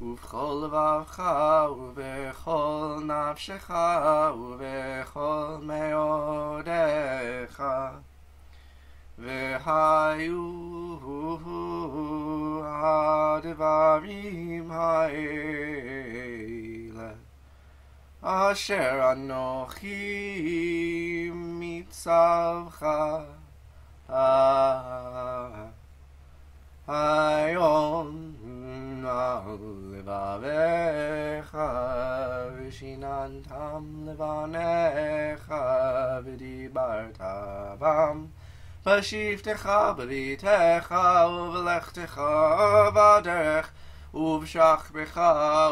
ובכל לבבך ובכל נפשך ובכל מאודיך. והיו הדברים האלה אשר אנוכי מצווך. היום לבביך ושיננתם לבניך ודיברת בם בשבתך בביתך ובלכתך בדרך ובשכבך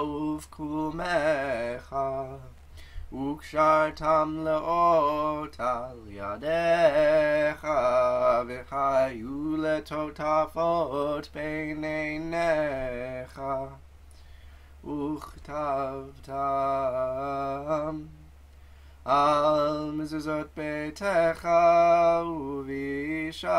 ובקומך וקשרתם לאות על ידיך וחיו לטוטפות בין עיניך וכתבתם על מזוזות ביתך ובישעריך